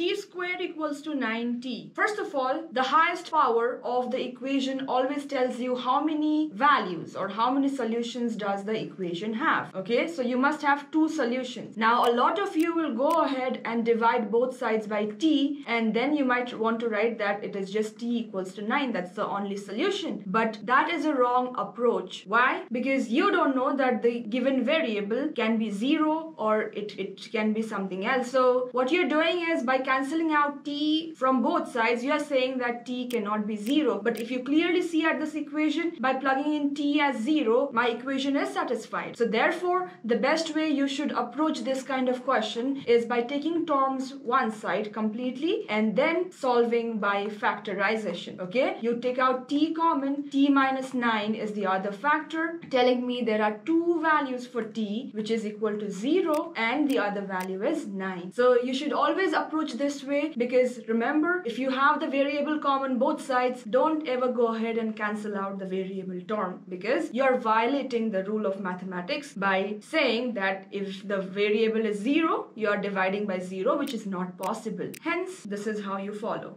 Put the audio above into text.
t squared equals to 9t. First of all, the highest power of the equation always tells you how many values or how many solutions does the equation have. Okay, so you must have two solutions. Now, a lot of you will go ahead and divide both sides by t and then you might want to write that it is just t equals to 9. That's the only solution. But that is a wrong approach. Why? Because you don't know that the given variable can be 0 or it, it can be something else. So what you're doing is by cancelling out t from both sides, you are saying that t cannot be 0. But if you clearly see at this equation, by plugging in t as 0, my equation is satisfied. So therefore, the best way you should approach this kind of question is by taking terms one side completely and then solving by factorization. Okay, you take out t common, t minus 9 is the other factor, telling me there are two values for t, which is equal to 0 and the other value is 9. So you should always approach this way because remember, if you have the variable common both sides, don't ever go ahead and cancel out the variable term because you're violating the rule of mathematics by saying that if the variable is 0, you are dividing by 0, which is not possible. Hence, this is how you follow.